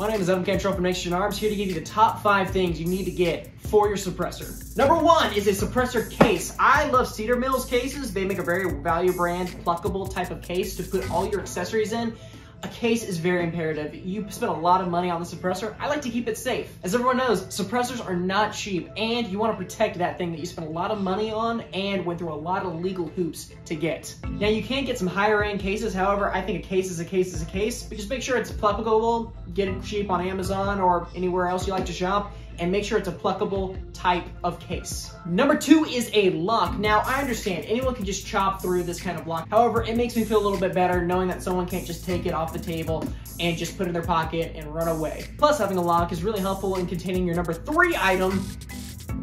My name is Adam Cantrell from Next Arms, here to give you the top five things you need to get for your suppressor. Number one is a suppressor case. I love Cedar Mills cases. They make a very value brand, pluckable type of case to put all your accessories in a case is very imperative. You spend a lot of money on the suppressor. I like to keep it safe. As everyone knows, suppressors are not cheap and you want to protect that thing that you spent a lot of money on and went through a lot of legal hoops to get. Now you can get some higher end cases. However, I think a case is a case is a case, but just make sure it's pluckable. Get it cheap on Amazon or anywhere else you like to shop and make sure it's a pluckable type of case. Number two is a lock. Now, I understand anyone can just chop through this kind of lock. However, it makes me feel a little bit better knowing that someone can't just take it off the table and just put it in their pocket and run away. Plus, having a lock is really helpful in containing your number three item,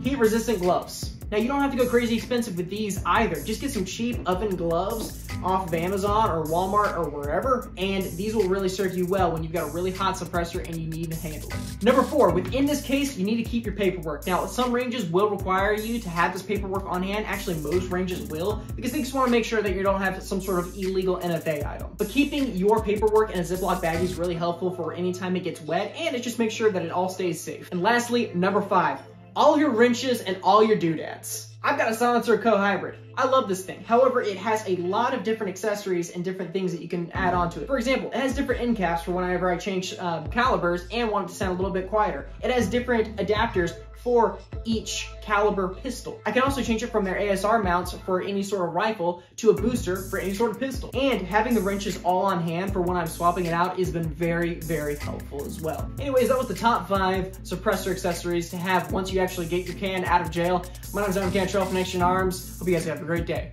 heat-resistant gloves. Now you don't have to go crazy expensive with these either. Just get some cheap oven gloves off of Amazon or Walmart or wherever, and these will really serve you well when you've got a really hot suppressor and you need to handle it. Number four, within this case, you need to keep your paperwork. Now, some ranges will require you to have this paperwork on hand. Actually, most ranges will, because they just wanna make sure that you don't have some sort of illegal NFA item. But keeping your paperwork in a Ziploc bag is really helpful for any time it gets wet, and it just makes sure that it all stays safe. And lastly, number five, all your wrenches and all your doodads. I've got a SilencerCo Hybrid. I love this thing. However, it has a lot of different accessories and different things that you can add on to it. For example, it has different end caps for whenever I change uh, calibers and want it to sound a little bit quieter. It has different adapters for each caliber pistol. I can also change it from their ASR mounts for any sort of rifle to a booster for any sort of pistol. And having the wrenches all on hand for when I'm swapping it out has been very, very helpful as well. Anyways, that was the top five suppressor accessories to have once you actually get your can out of jail. My name is Adam Cantrell Next Gen Arms. Hope you guys have a great day.